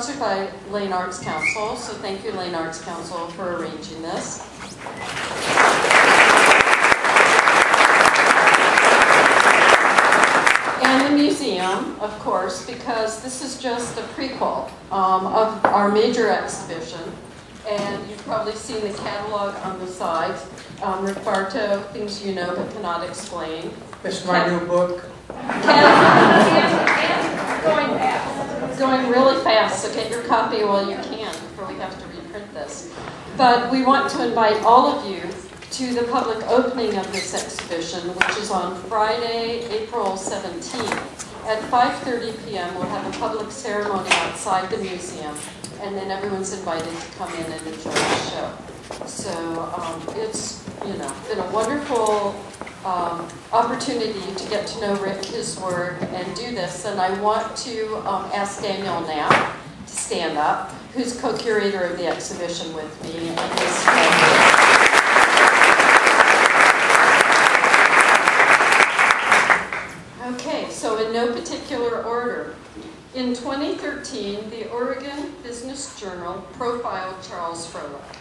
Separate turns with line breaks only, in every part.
sponsored by Lane Arts Council. So thank you, Lane Arts Council, for arranging this. And the museum, of course, because this is just a prequel um, of our major exhibition. And you've probably seen the catalog on the side. Um, Rick Things You Know But Cannot Explain.
This is my new book.
Ken, going fast. Going really fast, so get your copy while you can before we have to reprint this. But we want to invite all of you to the public opening of this exhibition, which is on Friday, April 17th. At 5.30 p.m., we'll have a public ceremony outside the museum, and then everyone's invited to come in and enjoy the show. So um, it's, you know, been a wonderful um, opportunity to get to know Rick, his work, and do this. And I want to um, ask Daniel now to stand up, who's co-curator of the exhibition with me, and his. Okay, so in no particular order. In 2013, the Oregon Business Journal profiled Charles Froelich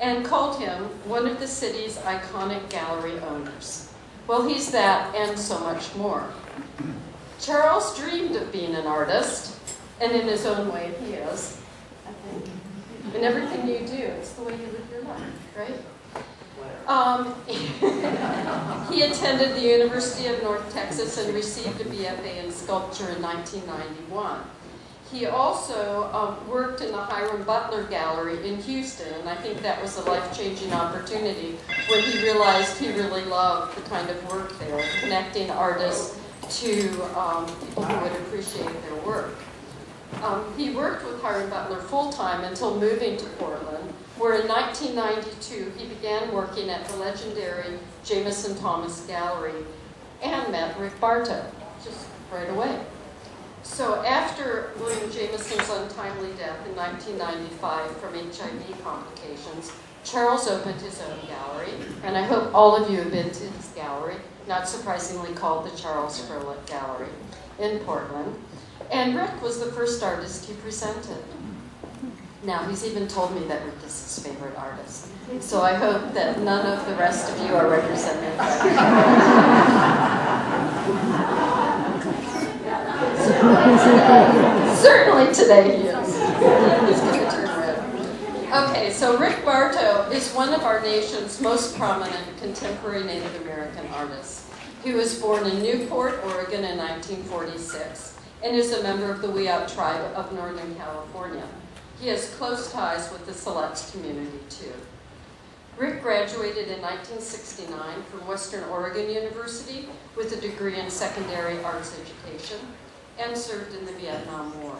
and called him one of the city's iconic gallery owners. Well, he's that and so much more. Charles dreamed of being an artist, and in his own way, he is, I think. In everything you do, it's the way you live your life, right? Um, he attended the University of North Texas and received a BFA in sculpture in 1991. He also um, worked in the Hiram Butler Gallery in Houston, and I think that was a life-changing opportunity when he realized he really loved the kind of work there, connecting artists to um, people who would appreciate their work. Um, he worked with Hiram Butler full-time until moving to Portland, where in 1992 he began working at the legendary Jamison Thomas Gallery and met Rick Bartow, just right away. So after William Jamison's untimely death in 1995 from HIV complications, Charles opened his own gallery, and I hope all of you have been to his gallery, not surprisingly called the Charles Froelich Gallery in Portland. And Rick was the first artist he presented. Now, he's even told me that Rick is his favorite artist. So I hope that none of the rest of you are represented. Certainly today he is. He's going to turn red. Okay, so Rick Bartow is one of our nation's most prominent contemporary Native American artists. He was born in Newport, Oregon in 1946 and is a member of the Wiyot tribe of Northern California. He has close ties with the Siletz community too. Rick graduated in 1969 from Western Oregon University with a degree in secondary arts education and served in the Vietnam War.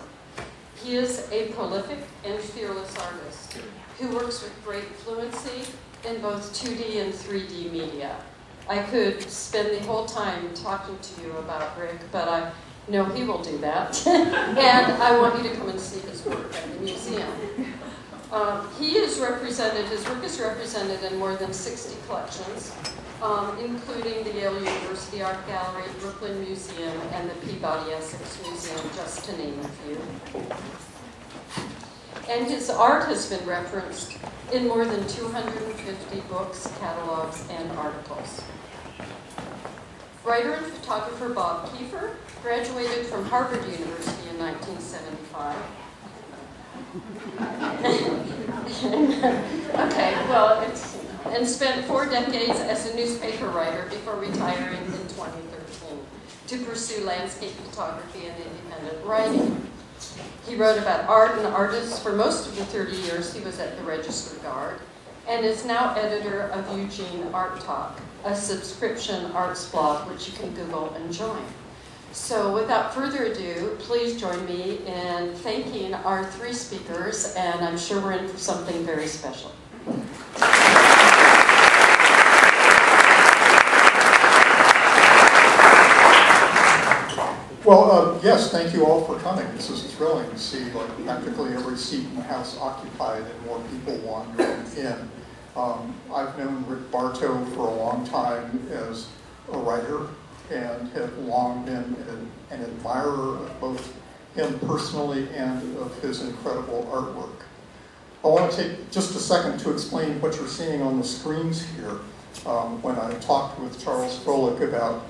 He is a prolific and fearless artist who works with great fluency in both 2D and 3D media. I could spend the whole time talking to you about Rick, but I know he will do that. and I want you to come and see his work at the museum. Um, he is represented, his work is represented in more than 60 collections, um, including the Yale University Art Gallery, Brooklyn Museum, and the Peabody Essex Museum, just to name a few. And his art has been referenced in more than 250 books, catalogs, and articles. Writer and photographer Bob Keefer graduated from Harvard University in 1975. okay, well, it's, and spent four decades as a newspaper writer before retiring in 2013 to pursue landscape photography and independent writing. He wrote about art and artists for most of the 30 years he was at the Register Guard and is now editor of Eugene Art Talk, a subscription arts blog which you can Google and join. So without further ado, please join me in thanking our three speakers, and I'm sure we're in for something very special.
Well, uh, yes, thank you all for coming. This is thrilling to see like practically every seat in the house occupied and more people wandering in. Um, I've known Rick Bartow for a long time as a writer and have long been an, an admirer of both him personally and of his incredible artwork. I want to take just a second to explain what you're seeing on the screens here. Um, when I talked with Charles Froelich about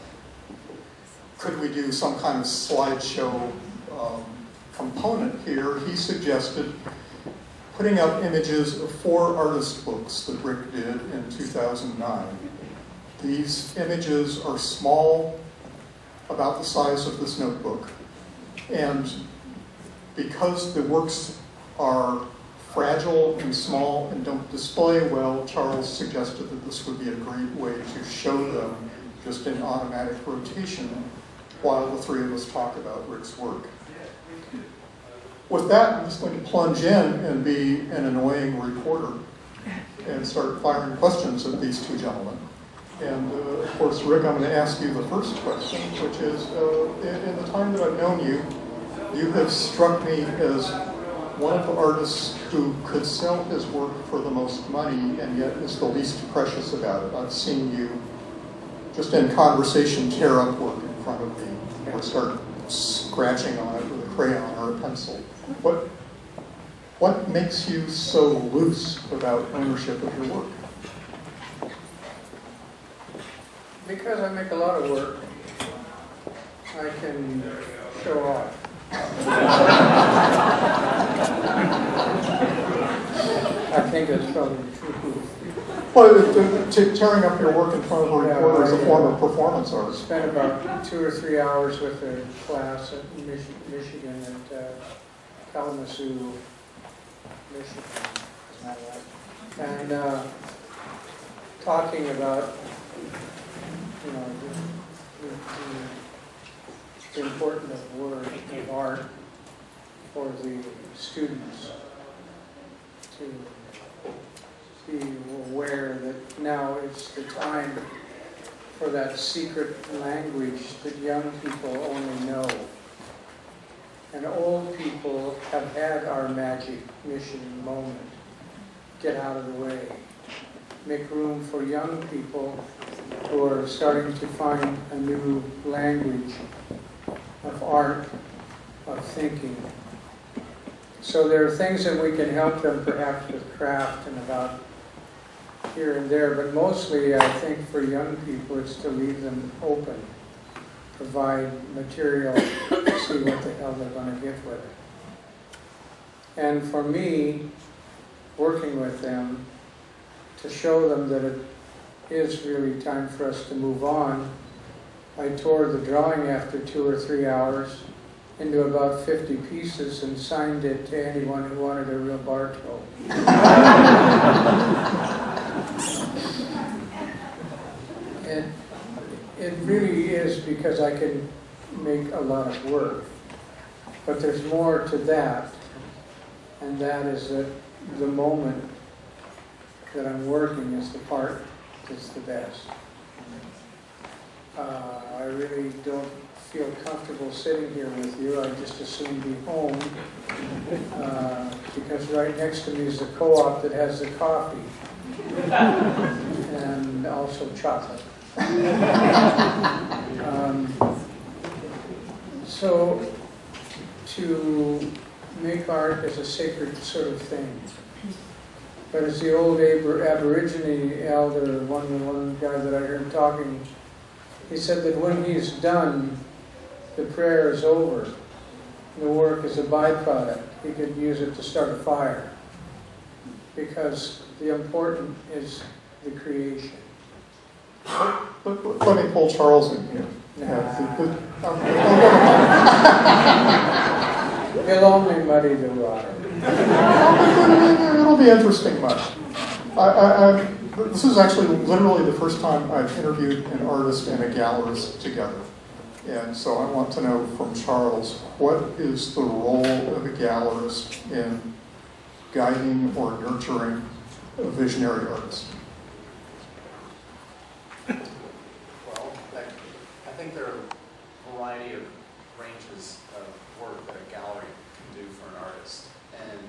could we do some kind of slideshow um, component here, he suggested putting up images of four artist books that Rick did in 2009. These images are small, about the size of this notebook, and because the works are fragile and small and don't display well, Charles suggested that this would be a great way to show them just in automatic rotation while the three of us talk about Rick's work. With that, I'm just going to plunge in and be an annoying reporter and start firing questions at these two gentlemen. And uh, of course, Rick, I'm going to ask you the first question, which is, uh, in, in the time that I've known you, you have struck me as one of the artists who could sell his work for the most money and yet is the least precious about it. I've seen you just in conversation tear up work in front of me or start scratching on it with a crayon or a pencil. What, what makes you so loose about ownership of your work?
Because I make a lot of work, I can show off. I think that's probably true.
Well, tearing up your work in front of a reporter is a form of performance art.
spent about two or three hours with a class at Mich- Michigan at uh, Kalamazoo, Michigan, is right? And uh, talking about, you know, the- the, the importance of word, of art for the students to be aware that now is the time for that secret language that young people only know. And old people have had our magic mission moment. Get out of the way. Make room for young people who are starting to find a new language of art, of thinking. So there are things that we can help them perhaps with craft and about here and there, but mostly I think for young people it's to leave them open, provide material, see what the hell they're going to get with it. And for me, working with them, to show them that it is really time for us to move on, I tore the drawing after two or three hours into about 50 pieces and signed it to anyone who wanted a real Bartow. It, it really is because I can make a lot of work. But there's more to that, and that is that the moment that I'm working is the part that's the best. Uh, I really don't feel comfortable sitting here with you. I just as soon be home, uh, because right next to me is the co-op that has the coffee and also chocolate. Um, So, to make art is a sacred sort of thing. But as the old Aber- Aborigine elder, one, one guy that I heard talking, he said that when he's done, the prayer is over. The work is a byproduct. He could use it to start a fire. Because the important is the creation.
Let, let- let me pull Charles in here.
Nah.
Yeah, the- the- um,
It'll only muddy the water.
It'll be interesting much. I, I, I, this is actually literally the first time I've interviewed an artist and a gallerist together. And so I want to know from Charles, what is the role of a gallerist in guiding or nurturing a visionary artist?
think there are a variety of ranges of work that a gallery can do for an artist. And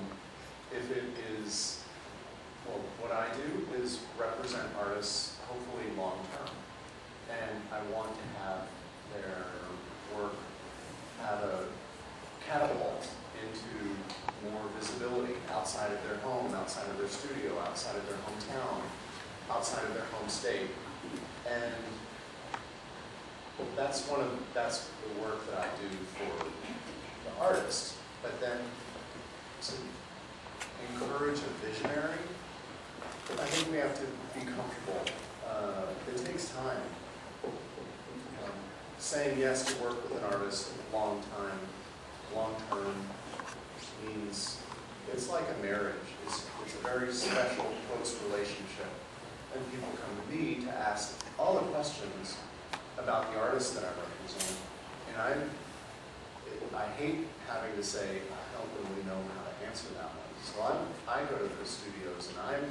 if it is, well, what I do is represent artists hopefully long term. And I want to have their work have a catapult into more visibility outside of their home, outside of their studio, outside of their hometown, outside of their home state. And that's one of, that's the work that I do for the artist. But then to encourage a visionary, I think we have to be comfortable. Uh, It takes time. Um, Saying yes to work with an artist a long time, long term, means, it's like a marriage. It's, it's a very special, close relationship. And people come to me to ask all the questions about the artist that I represent. And I, I hate having to say, I don't really know how to answer that one. So I'm, I go to the studios and I'm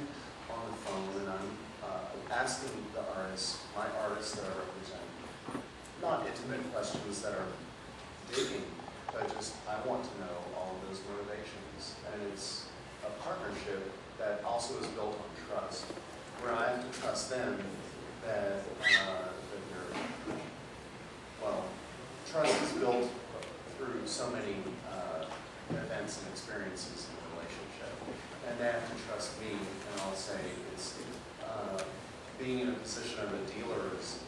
on the phone and I'm uh, asking the artists, my artists that I represent, not intimate questions that are digging, but just, I want to know all of those motivations. And it's a partnership that also is built on trust, where I have to trust them that, uh, well, trust is built through so many uh, events and experiences in the relationship. And they have to trust me, and I'll say, it's, uh, being in a position of a dealer is,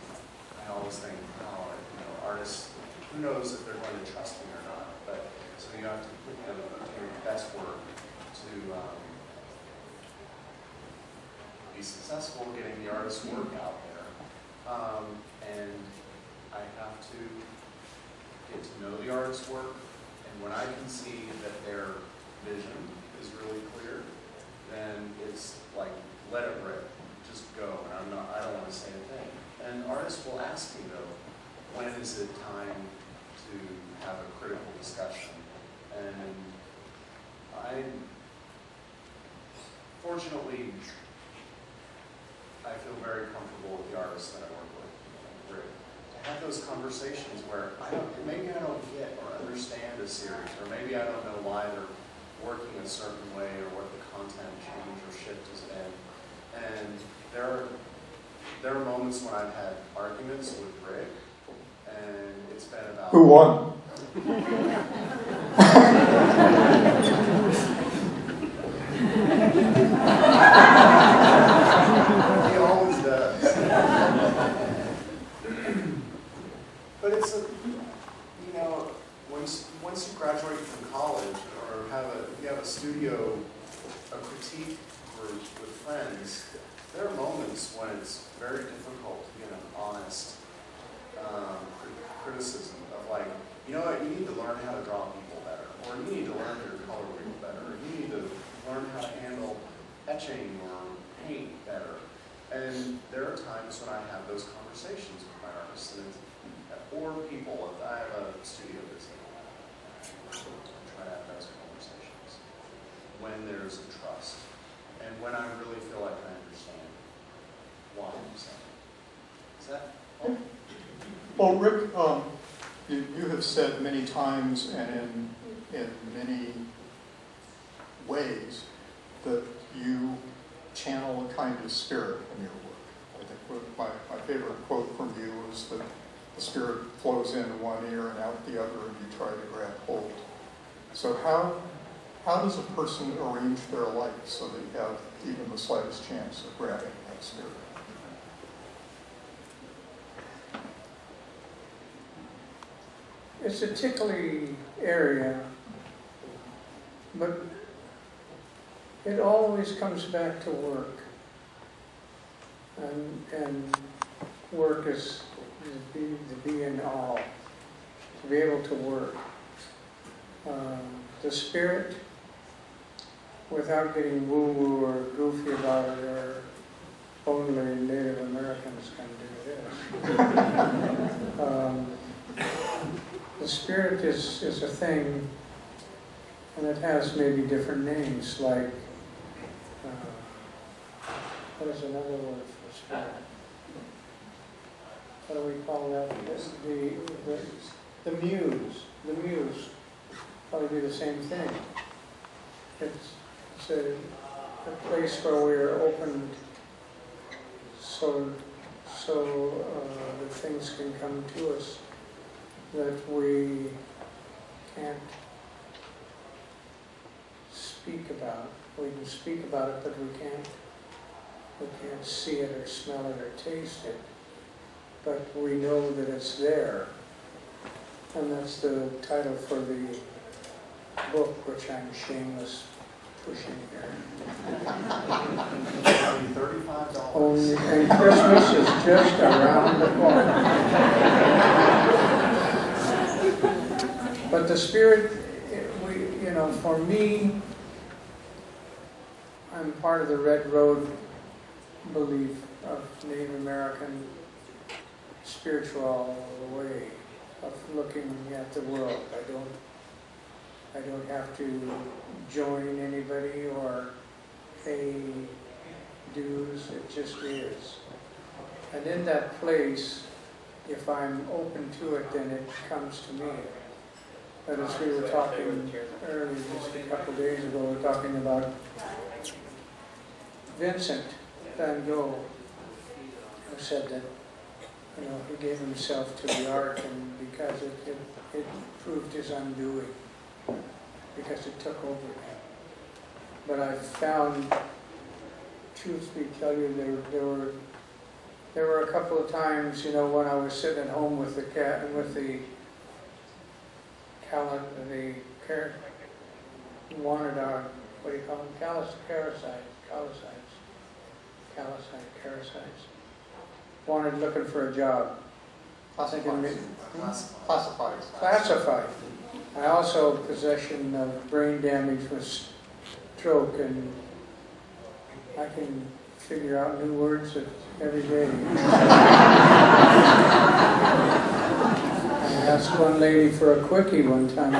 I always think, oh, you know, artists, who knows if they're going to trust me or not, but, so you have to put in your best work to, um, be successful getting the artist's work out there. Um, and I have to get to know the artist's work, and when I can see that their vision is really clear, then it's like, let it rip, just go, and I'm not, I don't want to say a thing. And artists will ask me though, when is it time to have a critical discussion? And I, fortunately, I feel very comfortable with the artists that I work have those conversations where I don't, maybe I don't get or understand a series, or maybe I don't know why they're working a certain way, or what the content change or shift has been. And there are, there are moments when I've had arguments with Rick, and it's been about.
Who won?
He always does. But it's a, you know, once, you graduate from college or have a, you have a studio, a critique group with friends, there are moments when it's very difficult to get an honest um, cri- criticism of like, you know what, you need to learn how to draw people better, or you need to learn your color wheel better, or you need to learn how to handle etching or paint better. And there are times when I have those conversations with my artists, and or people, I have a studio visit, I try to have those conversations when there's a trust, and when I really feel like I understand why I'm saying. Is that?
Well, Rick, um, you, you have said many times and in, in many ways that you channel a kind of spirit in your work. I think my, my favorite quote from you is that the spirit flows in one ear and out the other and you try to grab hold. So how, how does a person arrange their life so you have even the slightest chance of grabbing that spirit?
It's a tickly area, but it always comes back to work. And, and work is the be, the be and all, to be able to work. Um, The spirit, without getting woo-woo or goofy about it, or only Native Americans can do this. Um, the spirit is, is a thing, and it has maybe different names, like, uh, what is another word for spirit? What do we call that? The, the, the muse, the muse, probably be the same thing. It's, a, a place where we are opened so, so, uh, that things can come to us that we can't speak about. We can speak about it, but we can't, we can't see it or smell it or taste it. But we know that it's there. And that's the title for the book, which I'm shameless pushing here.
Thirty-five dollars.
And Christmas is just around the corner. But the spirit, it- we, you know, for me, I'm part of the Red Road belief of Native American spiritual way of looking at the world. I don't, I don't have to join anybody or pay dues, it just is. And in that place, if I'm open to it, then it comes to me. But as we were talking earlier, just a couple days ago, we were talking about Vincent van Gogh, who said that, you know, he gave himself to the art and because it, it, it proved his undoing, because it took over him. But I found truthfully tell you, there, there were, there were a couple of times, you know, when I was sitting at home with the cat, and with the cali, the car, wanted our, what do you call them, callus, parasites, calicites, calicite, parasites. Wanted, looking for a job,
Classifieds.
Classified.
Classified. I also possession of brain damage with stroke, and I can figure out new words every day. I asked one lady for a quickie one time.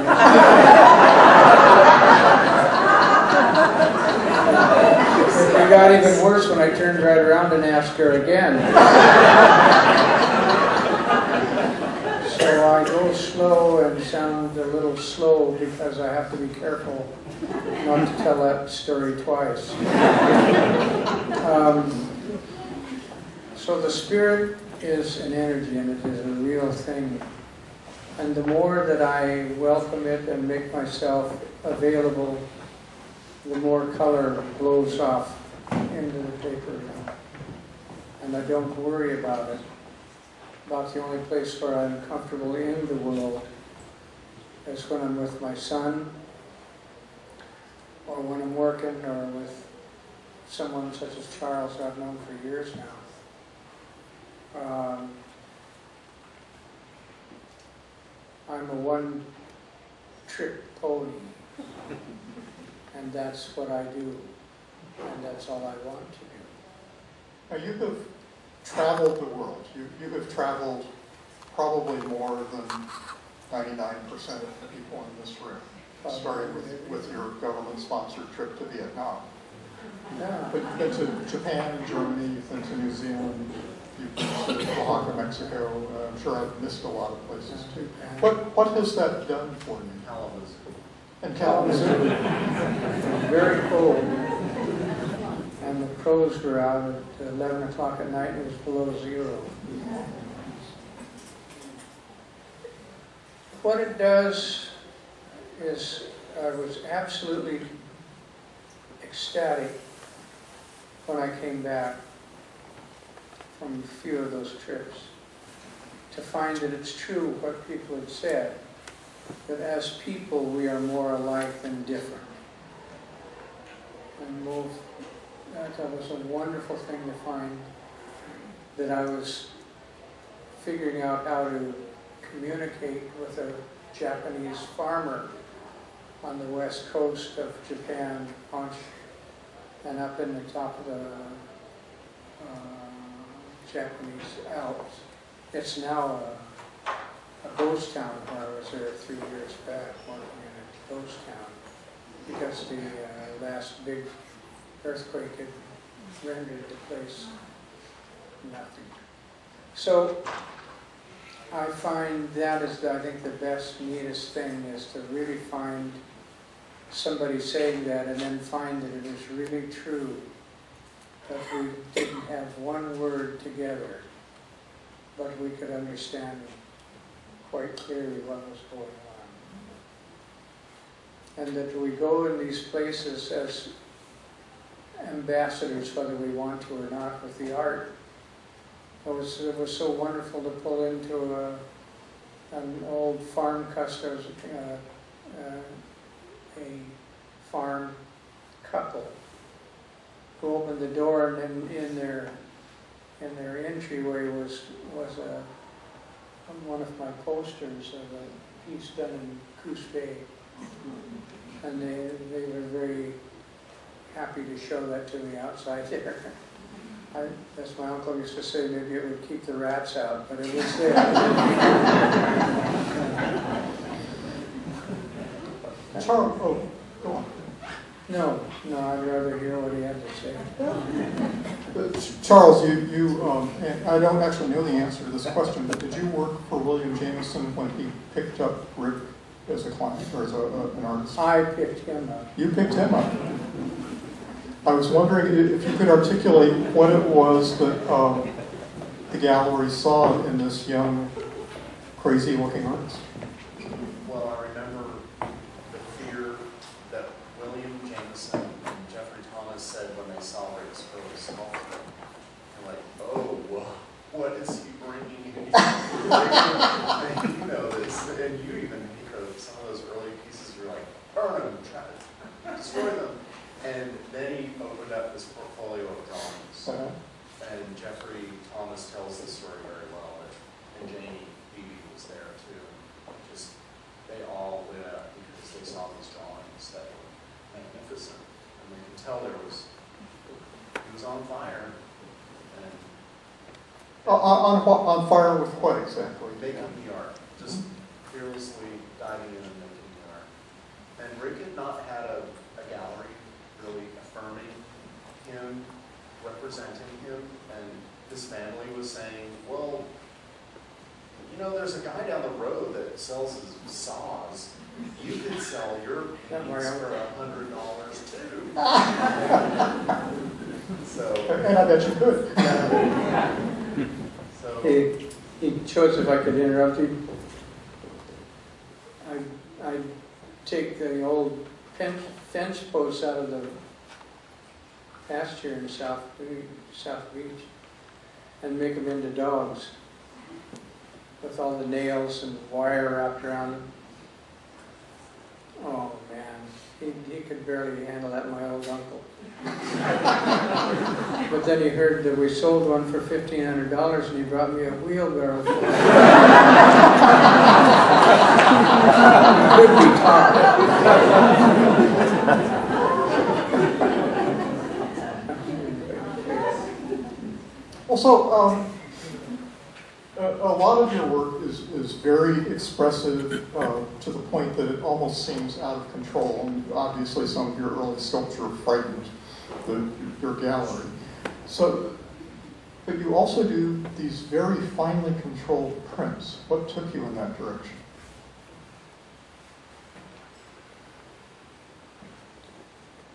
It got even worse when I turned right around and asked her again. I go slow and sound a little slow because I have to be careful not to tell that story twice. Um, So the spirit is an energy and it is a real thing. And the more that I welcome it and make myself available, the more color blows off into the paper. And I don't worry about it. About the only place where I'm comfortable in the world is when I'm with my son, or when I'm working, or with someone such as Charles I've known for years now. Um, I'm a one-trick pony, and that's what I do, and that's all I want to do.
Now, you have traveled the world. You, you have traveled probably more than ninety-nine percent of the people in this room, starting with, with your government-sponsored trip to Vietnam.
Yeah.
But you've been to Japan and Germany, you've been to New Zealand, you've been to Oaxaca, Mexico. Uh, I'm sure I've missed a lot of places too. What, what has that done for you?
Kalamazoo.
And Kalamazoo?
Very cold. And the crows were out at eleven o'clock at night, and it was below zero. What it does is, I was absolutely ecstatic when I came back from a few of those trips, to find that it's true what people had said, that as people, we are more alike than different. And move, It was a wonderful thing to find that I was figuring out how to communicate with a Japanese farmer on the west coast of Japan, and up in the top of the uh, Japanese Alps. It's now a, a ghost town where I was there three years back, working in a ghost town, because the uh, last big earthquake had rendered the place nothing. So I find that is, I think, the best, neatest thing is to really find somebody saying that and then find that it is really true that we didn't have one word together, but we could understand quite clearly what was going on. and that we go in these places as ambassadors, whether we want to or not, with the art. It was, it was so wonderful to pull into a, an old farm customs, uh, uh, a farm couple who opened the door and then in their, in their entryway was, was a, one of my posters of a piece done in Coos Bay. And they, they were very happy to show that to me outside there. I, as my uncle used to say, maybe it would keep the rats out, but it was there.
Charles, oh, go on.
No, no, I'd rather hear what he had to say.
Uh, Charles, you, you, um, and I don't actually know the answer to this question, but did you work for William Jamison when he picked up Rick as a client, or as a, a- an artist?
I picked him up.
You picked him up. I was wondering if you could articulate what it was that, um, the gallery saw in this young, crazy-looking artist.
Well, I remember the fear that William Jamison and Jeffrey Thomas said when they saw Rick's early sculpture. They're like, oh, well, what is he bringing in? And you know this, and you even think of some of those early pieces, you're like, burn them, try to destroy them. And then he opened up this portfolio of drawings.
Uh,
And Jeffrey Thomas tells the story very well, and- and Janie Beebe was there too. Just, they all lit up because they saw these drawings that were magnificent. And they could tell there was, it was on fire and
uh, On, on, on fire with what exactly?
making the art, just fearlessly diving in and making the art. And Rick had not had a, a gallery really affirming him, representing him, and his family was saying, well, you know, there's a guy down the road that sells his saws. You could sell your
That
piece for a hundred dollars too. So,
And I bet you could.
so.
He, he chose if I could interrupt you. I, I take the old fence, fence posts out of the pasture in South, South Beach and make them into dogs with all the nails and wire wrapped around them. Oh, man, he, he could barely handle that, my old uncle. But then he heard that we sold one for fifteen hundred dollars and he brought me a wheelbarrow full. Could be
Also, um, a, a lot of your work is, is very expressive uh, to the point that it almost seems out of control. And obviously, some of your early sculpture frightened the, your gallery. So, but you also do these very finely controlled prints. What took you in that direction?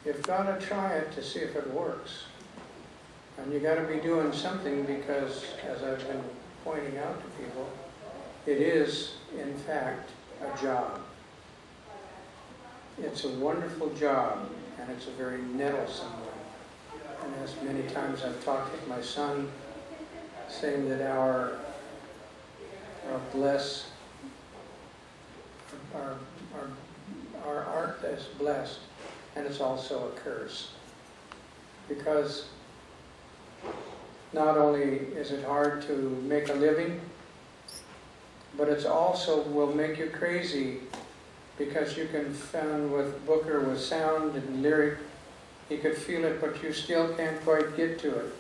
You've got to try it to see if it works. And you got to be doing something because, as I've been pointing out to people, it is, in fact, a job. It's a wonderful job, and it's a very nettlesome one. And as many times I've talked with my son, saying that our, our bless, our, our, our art is blessed, and it's also a curse. Because not only is it hard to make a living, but it's also will make you crazy because you can find with Booker with sound and lyric, you could feel it, but you still can't quite get to it.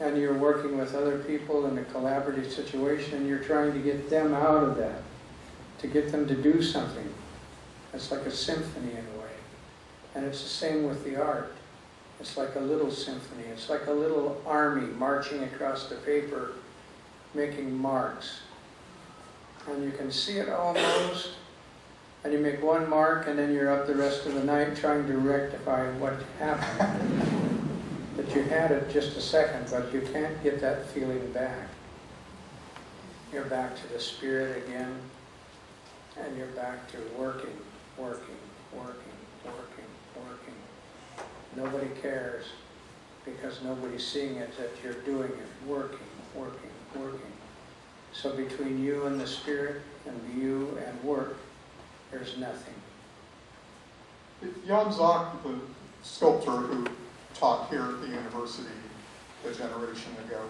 And you're working with other people in a collaborative situation, and you're trying to get them out of that, to get them to do something. It's like a symphony in a way. And it's the same with the art. It's like a little symphony. It's like a little army marching across the paper, making marks. And you can see it almost, and you make one mark, and then you're up the rest of the night trying to rectify what happened. But you had it just a second, but you can't get that feeling back. You're back to the spirit again, and you're back to working, working, working, working, working. Nobody cares because nobody's seeing it that you're doing it, working, working, working. So between you and the Spirit and you and work, there's nothing.
Jan Zach, the sculptor who taught here at the university a generation ago,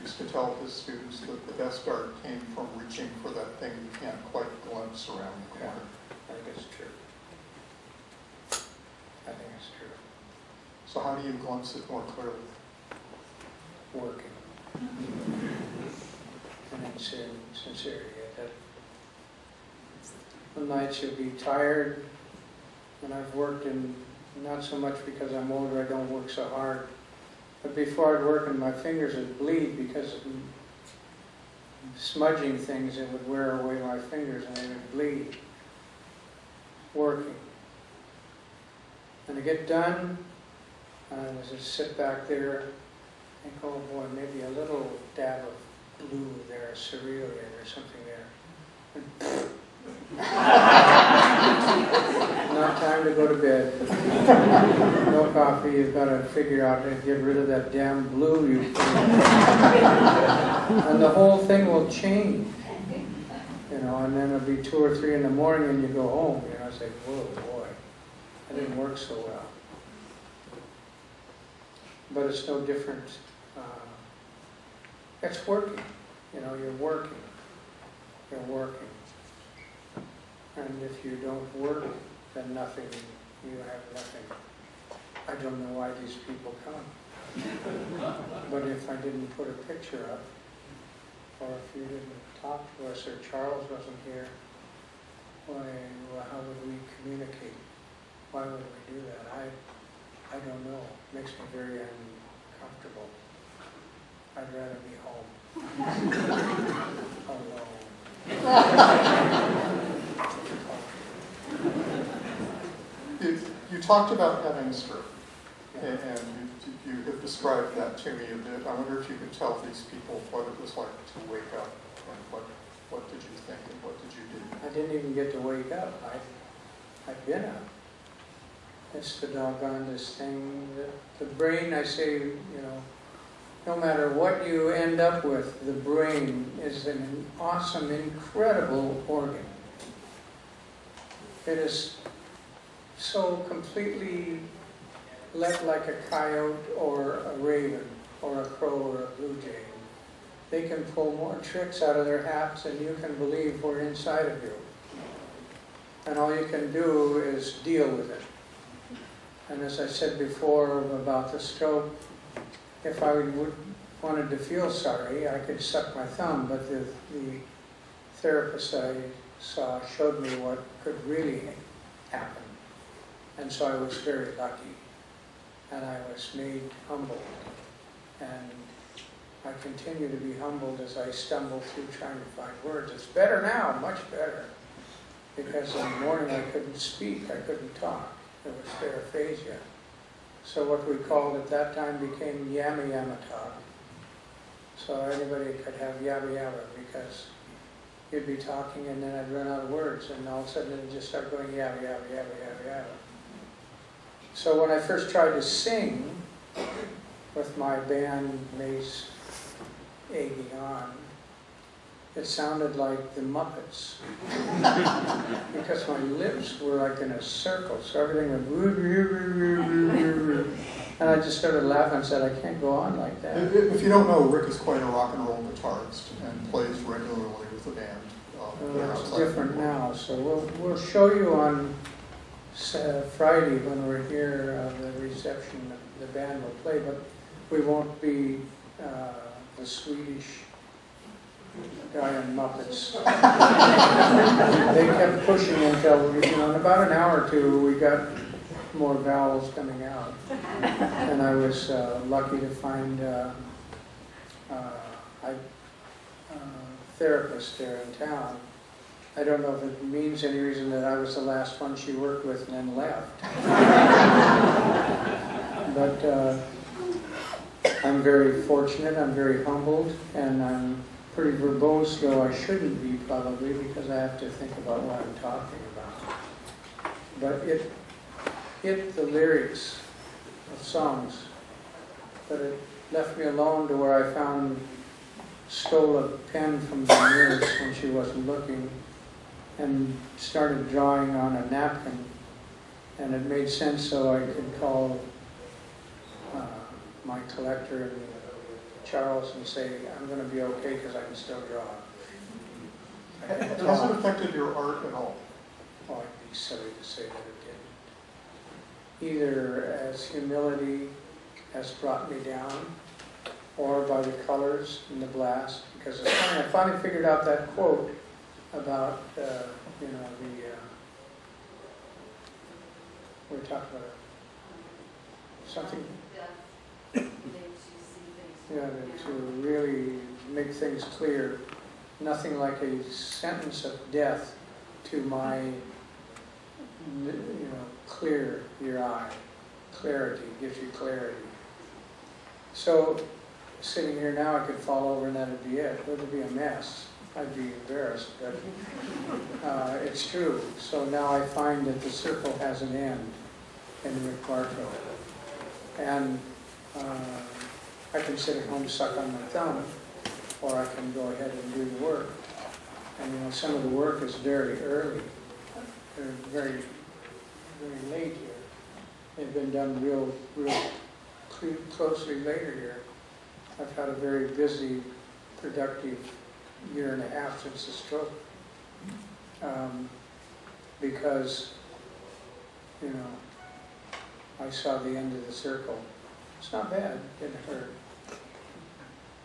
used to tell his students that the best art came from reaching for that thing you can't quite glimpse around the corner.
I think it's true. I think it's true.
So how do you glimpse it more clearly?
Working. And it's in sin- sincerity. That the nights you'll be tired, and I've worked in, not so much because I'm older, I don't work so hard, but before I'd work and my fingers would bleed because of smudging things, it would wear away my fingers and they would bleed. Working. And to get done, I just sit back there, think, oh boy, maybe a little dab of blue there, cereal or something there. Not time to go to bed. No coffee, you've got to figure out and get rid of that damn blue you. And the whole thing will change. You know, and then it'll be two or three in the morning and you go home, you know, it's like, whoa, boy, that didn't work so well. But it's no different. uh, It's working, you know, you're working. You're working. And if you don't work, then nothing, you have nothing. I don't know why these people come. But if I didn't put a picture up, or if you didn't talk to us, or Charles wasn't here, why, well, how would we communicate? Why would we do that? I, I don't know. Makes me very uncomfortable. I'd rather be home. Alone.
You, you talked about having stroke,
Yeah.
and and you, you have described that to me a bit. I wonder if you could tell these people what it was like to wake up, and what, what did you think, and what did you do?
I didn't even get to wake up. I, I've been up. It's the doggonest thing. The, the brain, I say, you know, no matter what you end up with, the brain is an awesome, incredible organ. It is so completely let like a coyote or a raven or a crow or a blue jay. They can pull more tricks out of their hats than you can believe were inside of you. And all you can do is deal with it. And as I said before about the stroke, if I would, wanted to feel sorry, I could suck my thumb, but the, the therapist I saw showed me what could really happen. And so I was very lucky. And I was made humble. And I continue to be humbled as I stumble through trying to find words. It's better now, much better. Because in the morning I couldn't speak, I couldn't talk. It was paraphasia. So what we called at that time became yama yama. So anybody could have yabba yabba because you'd be talking and then I'd run out of words and all of a sudden it'd just start going yabba yabba yabba yabba yabba. So when I first tried to sing with my band mates egging on, it sounded like the Muppets. because my lips were like in a circle, so everything went woo, woo, woo. And I just started laughing and said, I can't go on like that.
if- if you don't know, Rick is quite a rock and roll guitarist and plays regularly with the band. uh,
Well, it's different now, so we'll, we'll show you on Sa- Friday when we're here, uh, the reception, the band will play, but we won't be uh, the Swedish guy in Muppets. They kept pushing until, you know, in about an hour or two, we got more vowels coming out. And I was uh, lucky to find uh, uh, uh, therapist there in town. I don't know if it means any reason that I was the last one she worked with and then left. But uh, I'm very fortunate, I'm very humbled, and I'm pretty verbose, though I shouldn't be probably, because I have to think about what I'm talking about. but it hit the lyrics of songs. But it left me alone to where I found, stole a pen from the nurse when she wasn't looking and started drawing on a napkin. And it made sense so I could call uh, my collector and Charles and say, I'm gonna be okay because I can still draw. I can
Has it
talk.
affected your art at all?
Oh, I'd be silly to say that it didn't. Either as humility has brought me down, or by the colors and the blast, because it's funny, I finally figured out that quote about, uh, you know, the, uh, we were talking about something, yeah, to really make things clear, nothing like a sentence of death to my, you know, clear your eye. Clarity, gives you clarity. So, sitting here now, I could fall over and that'd be it. It would be a mess. I'd be embarrassed, but uh, it's true. So now I find that the circle has an end in Rick Bartow. And uh, I can sit at home, suck on my thumb, or I can go ahead and do the work. And, you know, some of the work is very early, or very, very late here. They've been done real, real closely later here. I've had a very busy, productive year and a half since the stroke. Um, Because, you know, I saw the end of the circle. It's not bad, didn't hurt.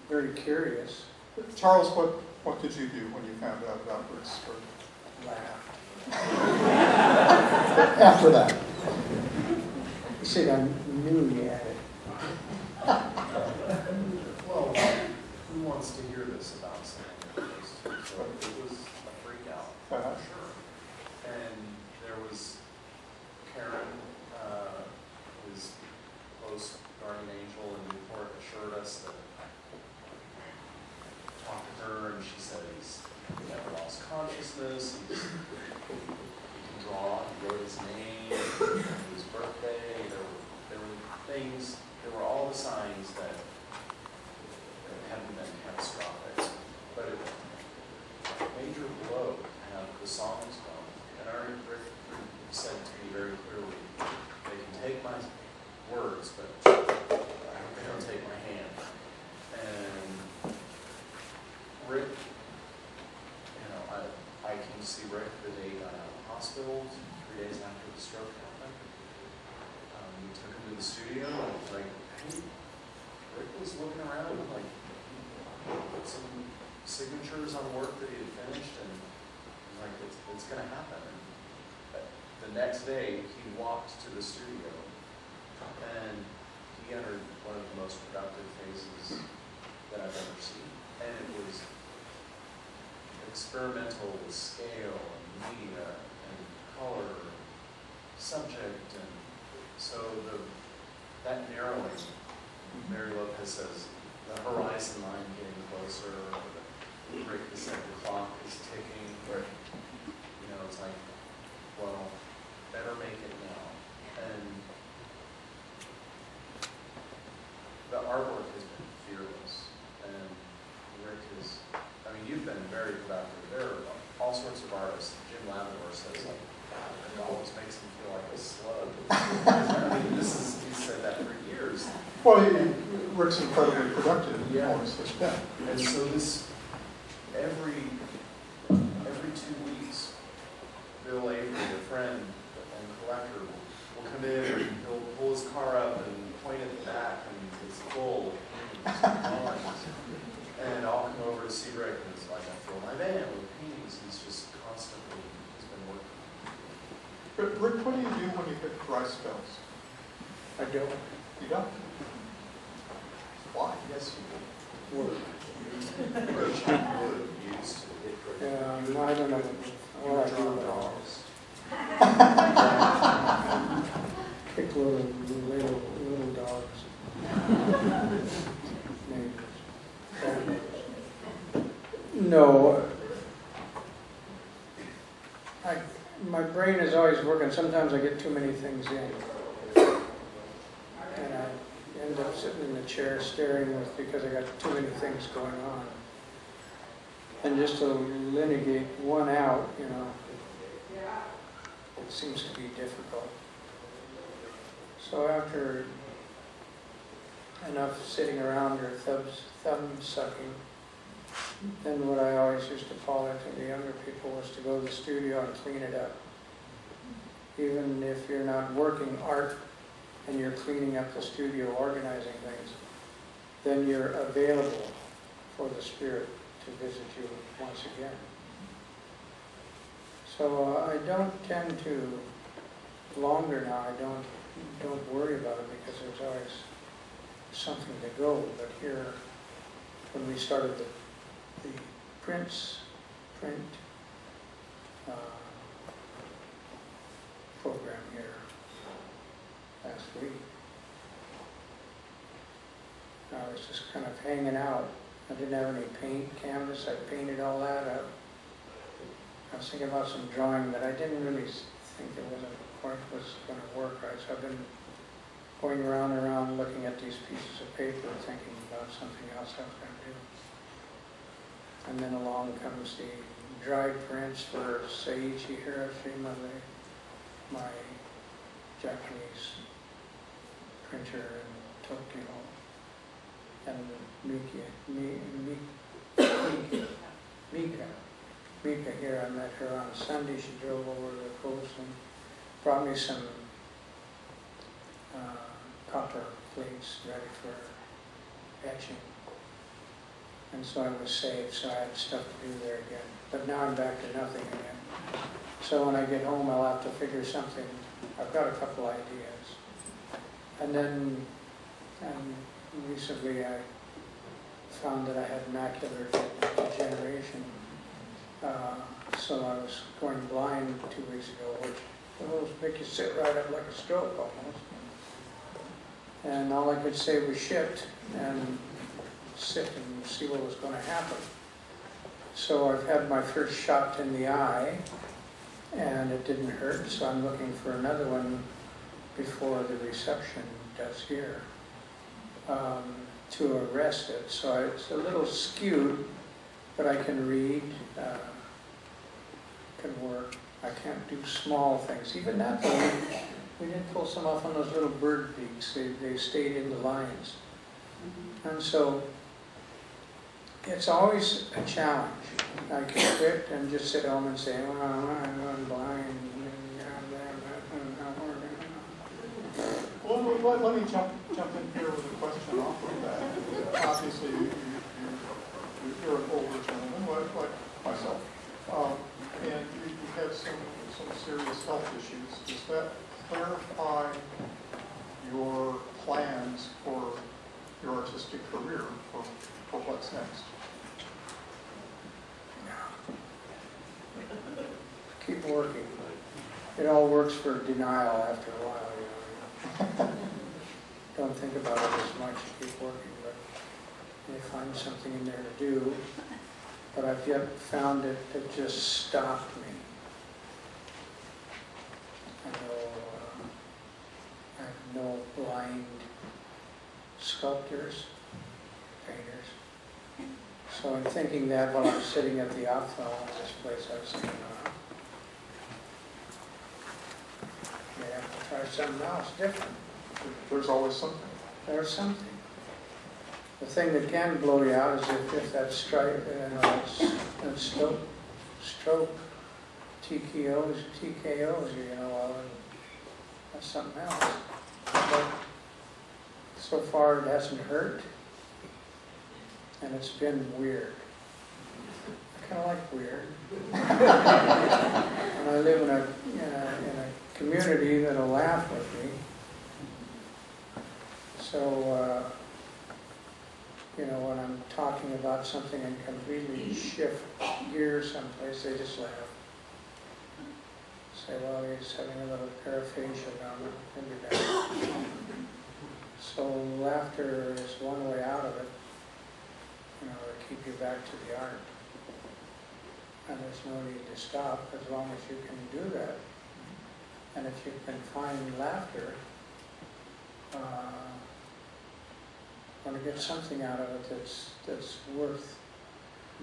Very curious,
Charles, what, what did you do when you found out about Rick's stroke?
laughed.
After that?
He said, I knew you had it.
Well, who wants to hear this about something? So it was a freak out,
Uh-huh.
sure. And there was Karen, uh, his close guardian angel in Newport assured us that talked to her and she said he's never lost consciousness, he's, he can draw, he wrote his name, his birthday, there were, there were things, there were all the signs that it hadn't been catastrophic, but it, a major blow have the songs gone. And our said to me very clearly, they can take my words, but Hope take my hand. And Rick, you know, I, I came to see Rick the day he got out of the hospital, three days after the stroke happened. Um, we took him to the studio and was like, hey, Rick was looking around like, put some signatures on work that he had finished and like, it's, it's gonna happen. And the next day, he walked to the studio and he entered one of the most productive phases that I've ever seen. And it was experimental with scale and media and color, and subject, and so the, that narrowing, Barry Lopez says, the horizon line getting closer, Rick has said the clock is ticking, you know, it's like, well, better make it now. And the artwork has been fearless, and Rick is, I mean, you've been very productive. There are all sorts of artists. Jim Lavadour says like, it always makes him feel like a slug. I mean, this is, he said that for years.
Well, he- Rick's incredibly productive,
Yeah.
has.
And so this, every, every two weeks, Bill Avery, a friend and collector, will come in and he'll pull his car up and point at the back and it's full of paintings and drawings. And I'll come over to see Rick and it's like, I fill my van with paintings. He's just constantly, he's been working.
But Rick, what do you do when you hit dry spells?
I don't
You don't? Why?
Yes, you
work.
would. Rich would used to hit Rick.
Yeah, no, I don't know what I do.
Draw
but
dogs.
Kick little, little, little dogs. Neighbors. No. I, my brain is always working, sometimes I get too many things in. And I end up sitting in the chair staring with, because I got too many things going on. And just to litigate one out, you know, it seems to be difficult. So after enough sitting around or thumb sucking, then what I always used to call it to the younger people was to go to the studio and clean it up. Even if you're not working art and you're cleaning up the studio, organizing things, then you're available for the spirit to visit you once again. So uh, I don't tend to, longer now, I don't, don't worry about it because there's always something to go. But here, when we started the, the prints, print uh, program here last week, I was just kind of hanging out. I didn't have any paint canvas, I painted all that up. I was thinking about some drawing, but I didn't really think it wasn't quite was going to work right. So I've been going around and around looking at these pieces of paper, thinking about something else I was going to do. And then along comes the dried prints for Seiichi Hiroshima, the, my Japanese printer in Tokyo. And Mika, Mi- Mi- Mika, Mika, Mika here, I met her on Sunday, she drove over to the coast and brought me some uh, copper plates ready for etching. And so I was saved, so I had stuff to do there again. But now I'm back to nothing again. So when I get home, I'll have to figure something, I've got a couple ideas. And then, um, recently I found that I had macular degeneration. Uh, So I was going blind two weeks ago, which will make you sit right up like a stroke almost. And all I could say was shit and sit and see what was going to happen. So I've had my first shot in the eye and it didn't hurt, so I'm looking for another one before the reception does here um, to arrest it. So it's a little skewed, but I can read, uh, can work. I can't do small things. Even that, though, we, we did pull some off on those little bird beaks. They, they stayed in the lines. And so it's always a challenge. I can quit and just sit home and say, well, I'm blind.
Well, let- let, me jump, jump in here with a question off of that. Obviously, you, you, you're an older gentleman, like, like myself, um, and you, you had some, some serious health issues. Does that clarify your plans for your artistic career, for, for what's next?
Keep working. It all works for denial after a while, you know. Don't think about it as much, keep working, but you find something in there to do. But I've yet found it that just stopped me. I know, uh, I have no blind sculptors, painters. So in thinking that while I'm sitting at the ophthalmologist place, I was thinking, uh, may have to try something else different.
There's always something.
There's something. The thing that can blow you out is if, if that strike, you know, that stroke, stroke TKOs, TKOs, you know, well, that's something else. But so far, it hasn't hurt, and it's been weird. I kind of like weird. And I live in a, in a, in community that'll laugh with me. So, uh, you know, when I'm talking about something and completely shift gears someplace, they just laugh. Say, well, he's having a little paraphasia the underbelly. So laughter is one way out of it, you know, to keep you back to the art. And there's no need to stop as long as you can do that. And if you can find laughter, uh, want to get something out of it that's, that's worth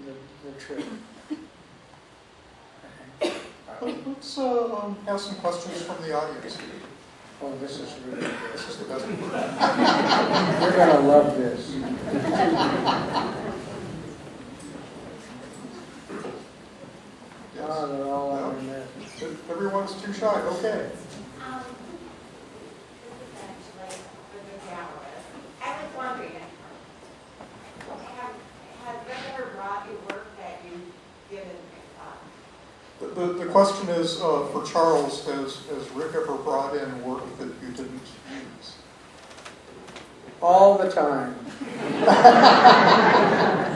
the, the trip. I think.
Let- Let's uh, um, have some questions from the audience.
Oh, this is really good.
This is the best part.
You're gonna love this. Oh, they're all on their net.
Everyone's too shy, okay.
Um, this is actually for the gallery. I was wondering, have, has Rick ever brought that you didn't,
The, the, the question is, uh, for Charles, has, has Rick ever brought in work that you didn't use?
All the time.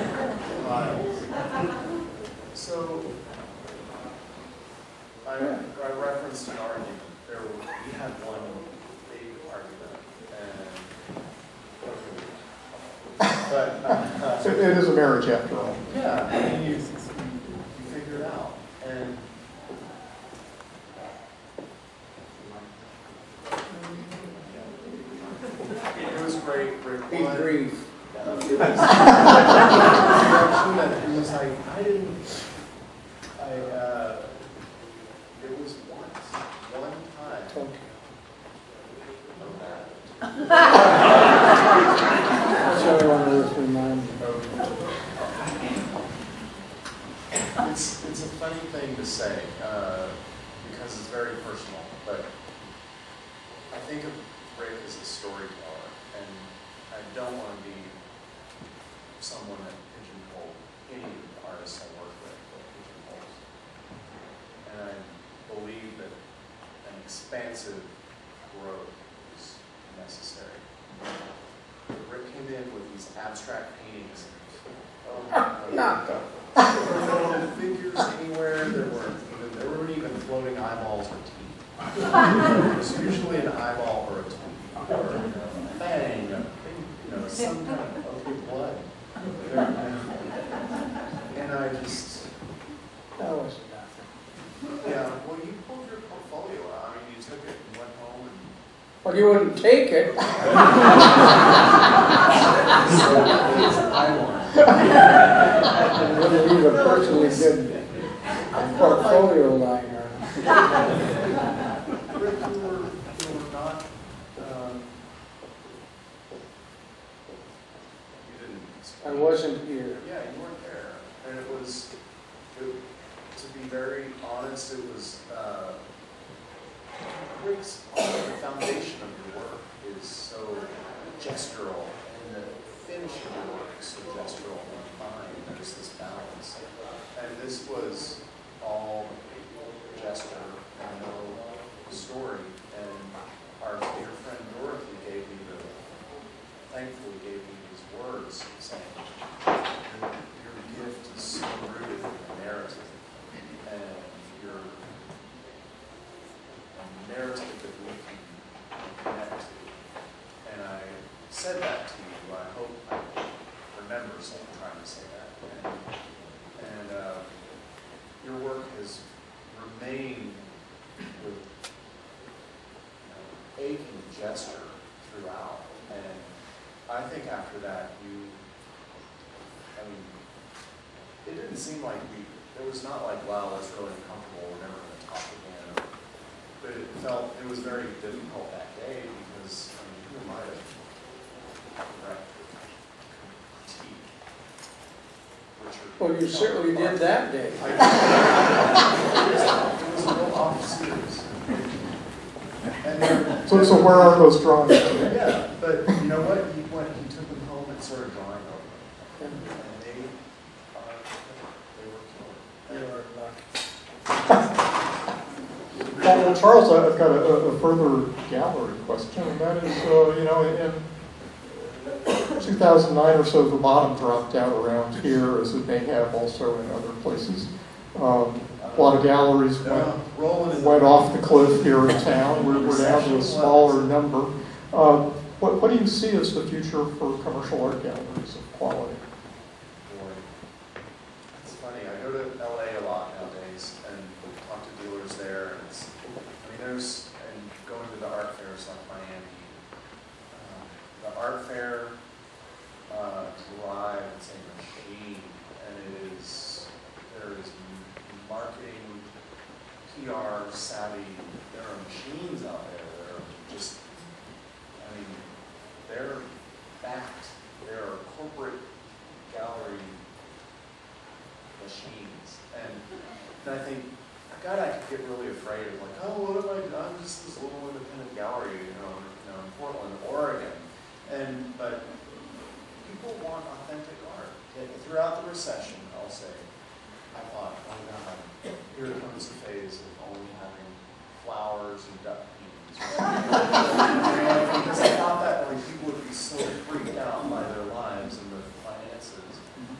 So, I, I referenced an argument, there, were- we had one big argument, and, but, uh,
It it is a marriage after all.
yeah, I mean, you, you figure it out, and it was great, Rick
Be
won.
brief.
Yeah, it was- It was like, I didn't, I, uh, it was once, one time
Tokyo.
of that.
That's the only one that was reminded.
It's, it's a funny thing to say, uh, because it's very personal, but I think of Rick as a storyteller, and I don't want to be someone that pigeonholes any of the artists I work with, that pigeonholes. And I believe that an expansive growth is necessary. Rick came in with these abstract paintings. Oh my God.
Not the.
There were no figures anywhere, there weren't even, there weren't even floating eyeballs or teeth. There's usually an eyeball or a tooth, or a fang, a thing, you know, some kind of, okay, blood. And I just,
That was nothing.
yeah, well, you pulled your portfolio out, I mean, you took it and went home and
Well, you wouldn't take it.
said, I want.
You wouldn't leave a personally good portfolio lying around.
You were, you were not, um.
I wasn't here.
Yeah, you weren't there, and it was, it, to be very honest, it was, uh, Rick's, the foundation of your work is so gestural, and the finish of your work is so gestural and fine, there's this balance. And this was all gesture and no story, and our dear friend Dorothy gave me the, thankfully gave me these words saying, your, your gift is so rooted in the narrative, and your narrative that we can connect to. And I said that to you, I hope I remember trying to say that. And, and uh, your work has remained with you know, aching gesture throughout. And I think after that, you, I mean, it didn't seem like we, it was not like, wow, that's really uncomfortable, we're never going to talk again. But it felt, it was very difficult that day because, I mean, who am I to write critique? Richard?
Well, you certainly did that day.
I- It was a real off series. And then.
So, so where are those drawings?
Yeah, but you know what, he went, he took them home and started drawing over them. And they are, they were
You
killer.
were lucky.
Well, well, Charles, I- I've got a, a further gallery question, and that is, uh, you know, in 2009 or so, the bottom dropped out around here, as it may have also in other places. Um, A lot of galleries went,
No,
went off the cliff here in town, we're, we're down to a smaller number. Um, What, what do you see as the future for commercial art galleries of quality?
It's funny, I go to LA a lot nowadays and talk to dealers there, and it's, I mean, there's, fair uh, drive, it's a machine, and it is, there is marketing, PR savvy, there are machines out there that are just, I mean, they're backed, there are corporate gallery machines, and, and I think, God, I could get really afraid of like, oh, what am I, I'm just this little independent gallery, you know, you know, in Portland, Oregon, and, but people want authentic art. Throughout the recession, I'll say, I thought, oh God, here comes the phase of only having flowers and duck paintings. Because I thought that like people would be so freaked out by their lives and their finances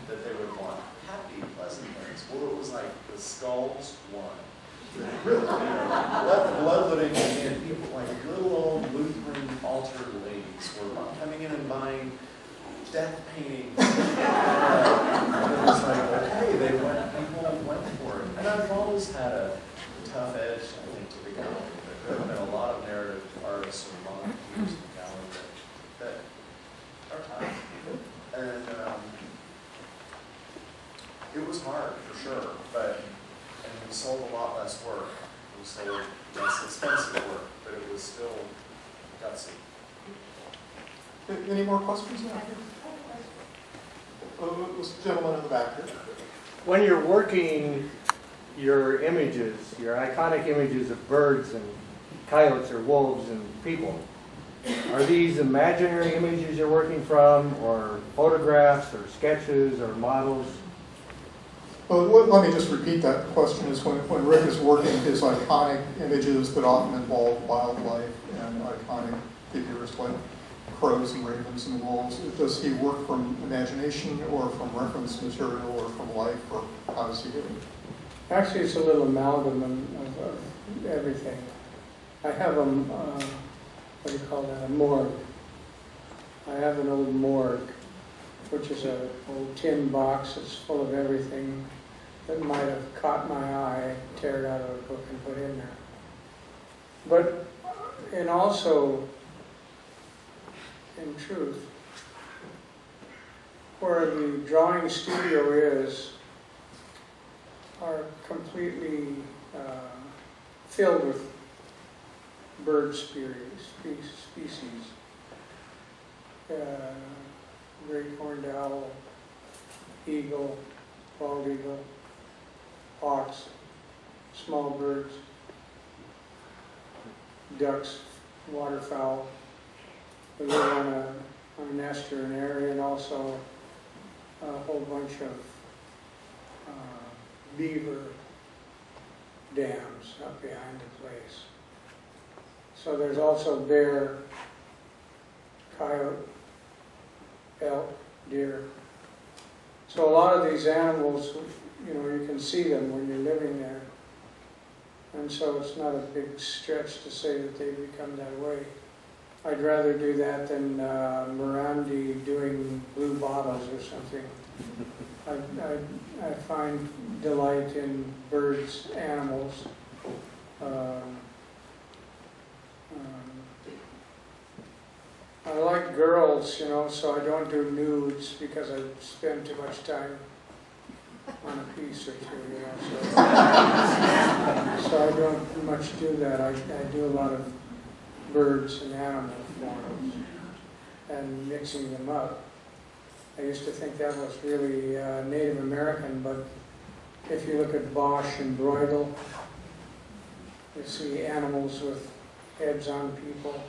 that they would want happy, pleasant things. Well, it was like the skulls won. Really, know, bloodletting and people like little old Lutheran altar ladies were coming in and buying death paintings. Uh, it was like, okay, they went, people went for it. And I've always had a tough edge, I think, to the gallery. There have been a lot of narrative artists or volunteers in the gallery that, that are tough. And um, it was hard, for sure, but, and we sold a lot less work. We sold less expensive work, but it was still gutsy.
Any more questions out here? Uh, This gentleman in the back here.
When you're working your images, your iconic images of birds and coyotes or wolves and people, are these imaginary images you're working from, or photographs, or sketches, or models?
Well, let- me just repeat that question, is when, when Rick is working his iconic images that often involve wildlife and iconic figures like crows and ravens and wolves, does he work from imagination or from reference material or from life, or how does he do it?
Actually, it's a little amalgam of, of everything. I have a, uh, what do you call that, a morgue. I have an old morgue, which is a old tin box that's full of everything that might have caught my eye, tear it out of a book and put in there. But, and also, in truth, where the drawing studio is, are completely uh, filled with bird species. species. Uh, great horned owl, eagle, bald eagle, hawks, small birds, ducks, waterfowl. We live on a, on an estuarine area and also a whole bunch of uh, beaver dams up behind the place. So there's also bear, coyote, elk, deer. So a lot of these animals, you know, you can see them when you're living there. And so it's not a big stretch to say that they become that way. I'd rather do that than uh, doing blue bottles or something. I, I, I find delight in birds, animals. Um, um, I like girls, you know, so I don't do nudes because I spend too much time on a piece or two, you know. So, so I don't much do that. I, I do a lot of birds and animal forms and mixing them up. I used to think that was really uh, Native American, but if you look at Bosch and Bruegel, you see animals with heads on people.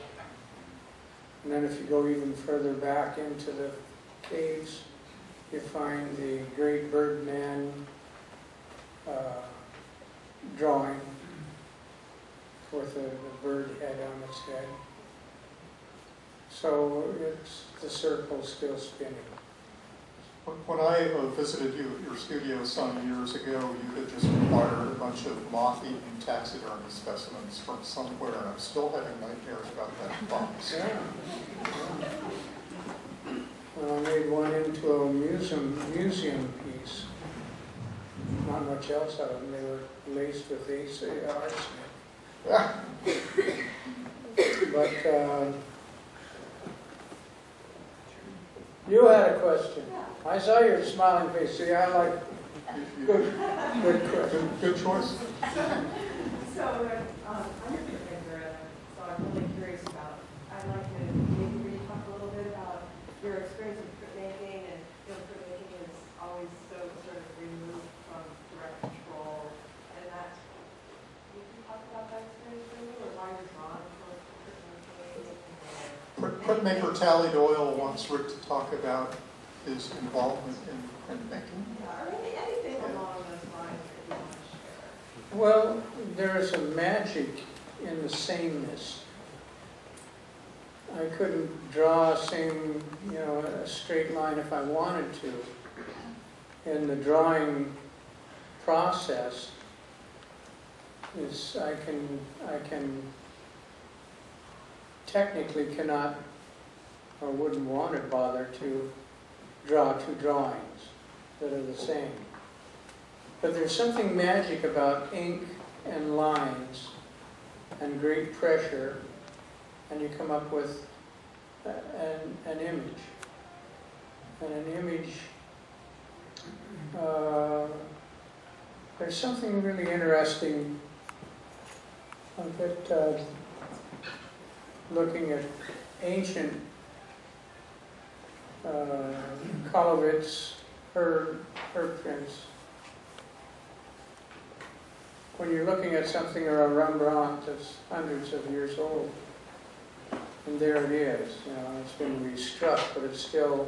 And then if you go even further back into the caves, you find the great birdman uh, drawing with a, a bird head on its head. So it's, the circle still spinning.
When- I uh, visited you at your studio some years ago, you had just acquired a bunch of moth-eaten taxidermy specimens from somewhere, and I'm still having nightmares about that box.
Yeah. Well, I made one into a museum, museum piece. Not much else out of them, they were laced with ace- arsenic.
Ah,
But, uh, You had a question. I saw your smiling face. See, I like
You- you-
good, good question.
Good, good choice.
So, um, I'm a printmaker, so I'm really curious about, I'd like to maybe really talk a little bit about your experience with printmaking, and, you know, printmaking is always so sort of removed from direct control, and that, you can talk about that experience for me, or why you're drawn towards printmaking, or?
Print- Printmaker Tally Doyle wants Rick to talk about his involvement in printmaking.
Yeah, anything along those lines that you want to share.
Well, there is a magic in the sameness. I couldn't draw a same, you know, a straight line if I wanted to. In the drawing process is I can, I can technically cannot or wouldn't want to bother to draw two drawings that are the same. But there's something magic about ink and lines and great pressure, and you come up with an, an image. And an image, uh, there's something really interesting it, uh, looking at ancient uh, her, her prints when you're looking at something or a Rembrandt that's hundreds of years old, and there it is, you know, it's been restruck, but it's still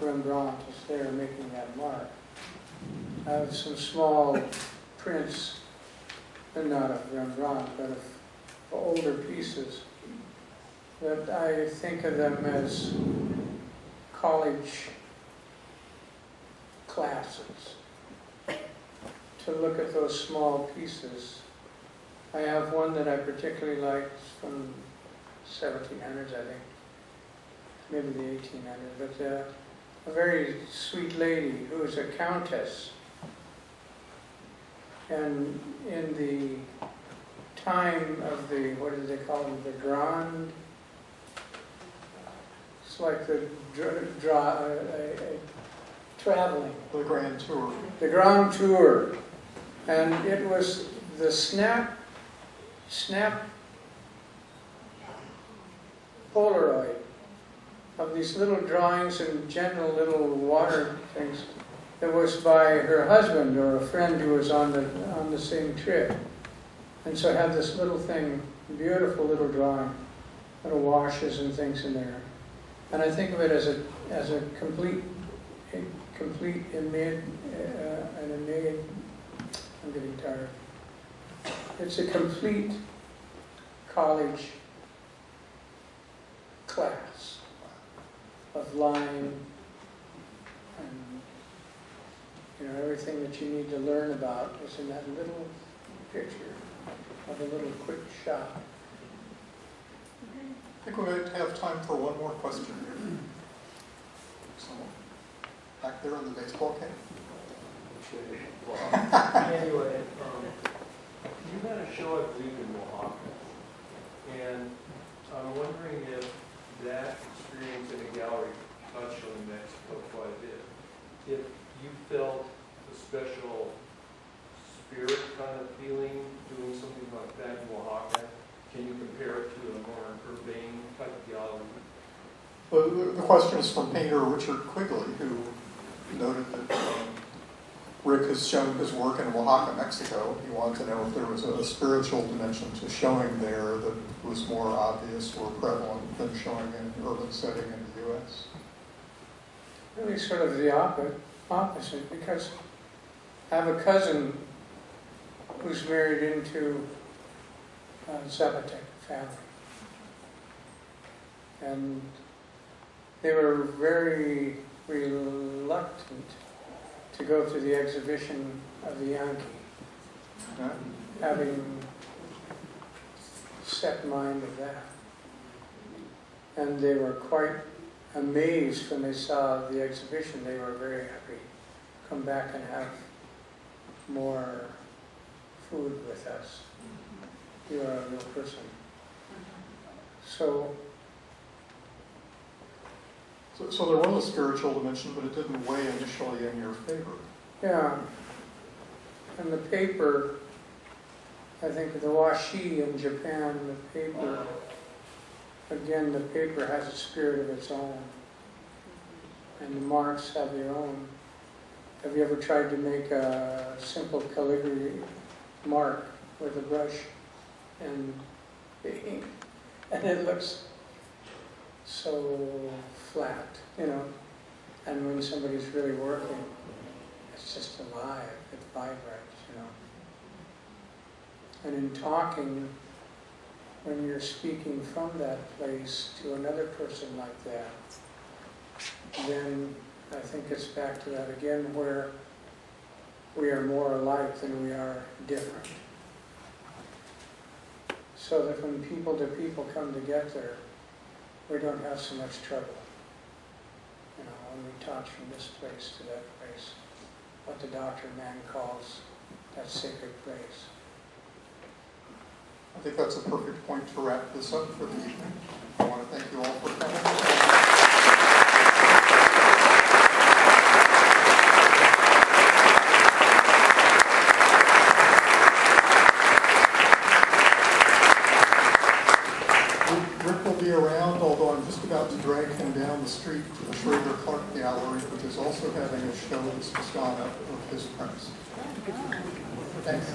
Rembrandt is there making that mark. I have some small prints, and not of Rembrandt, but of older pieces, that I think of them as college classes to look at those small pieces. I have one that I particularly like from 1700s, I think, maybe the 1800s, but uh, a very sweet lady who is a countess. And in the time of the, what do they call them, the Grand, it's like the dra- dra- uh, a- a- traveling
The Grand Tour.
the Grand Tour, and it was the snap, snap Polaroid of these little drawings and general little water things. That was by her husband or a friend who was on the on the same trip, and so I had this little thing, beautiful little drawing, little washes and things in there, and I think of it as a as a complete a complete amid, uh, an amid, I'm getting tired. It's a complete college class of line and, you know, everything that you need to learn about is in that little picture of a little quick shot.
I think we might have time for one more question here. Someone back there in the baseball cap?
Anyway, um, you had a show, I believe, in Oaxaca, and I'm wondering if that experience in a gallery touched on Mexico quite a bit. If you felt a special spirit kind of feeling doing something like that in Oaxaca, can you compare it to a more urbane type of gallery?
Well, the the question is from painter Richard Quigley, who noted that um, Rick has shown his work in Oaxaca, Mexico. He wanted to know if there was a spiritual dimension to showing there that was more obvious or prevalent than showing in an urban setting in the U.S.
Really sort of the opposite, opposite, because I have a cousin who's married into a Zapotec family. And they were very reluctant to go to the exhibition of the Yankee, having set mind of that. And they were quite amazed when they saw the exhibition. They were very happy. Come back and have more food with us. You are a real person. Mm-hmm. So
So, so there was a spiritual dimension, but it didn't weigh initially in your favor.
Yeah. And the paper, I think the washi in Japan, the paper, again, the paper has a spirit of its own. And the marks have their own. Have you ever tried to make a simple calligraphy mark with a brush and? And it looks so flat, you know? And when somebody's really working, it's just alive, it vibrates, you know. And in talking, when you're speaking from that place to another person like that, then I think it's back to that again where we are more alike than we are different. So that when people to people come together, we don't have so much trouble. You know, when we touch from this place to that place what the doctor man calls that sacred place.
I think that's a perfect point to wrap this up for the evening. I want to thank you all for coming. Rick will be around, although I'm just about to drag him down the street to the Schrader Clark Gallery, which is also having a show up of his prints. Thanks.